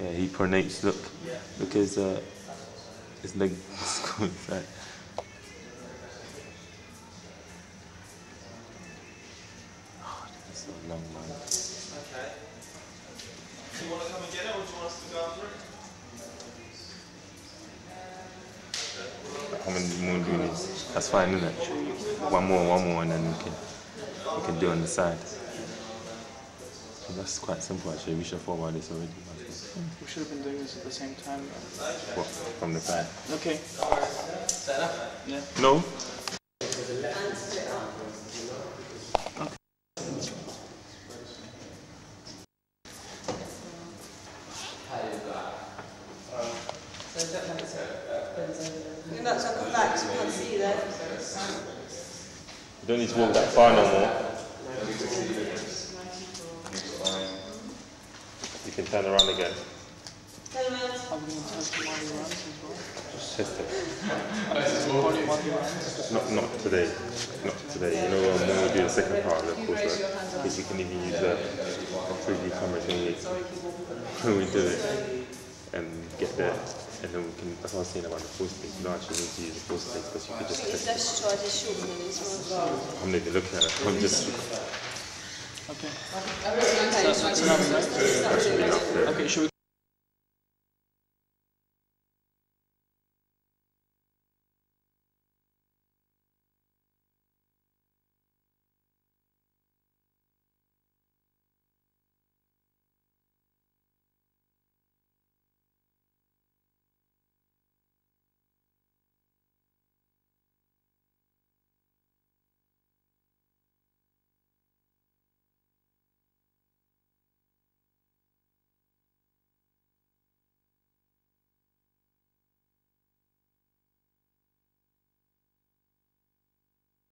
Yeah, he pronates. look, look his, uh, his leg going back. Okay. Oh, do you want to come or you want us to go? That's fine, isn't it? One more, one more, and then we can, we can do on the side. That's quite simple actually. We should have thought about this already. We should have been doing this at the same time. What, from the side? Okay. Set up. Yeah. No. You're not to back, so can't see there. You don't need to walk that far no more. You can turn around again. Turn around. Are we going to test the Mali runs? Just test it. Mali Mali runs? Not not today. Not today. You know um, when we do the second part of the course, right? If you can even use a, a 3D camera thingy when we do it and get there. And then we can, that's what I was saying about the full space. You don't actually need to use the full space because you can just test it. left try to shorten it as well. I'm not even looking at it. I'm just, Okay. Okay, should we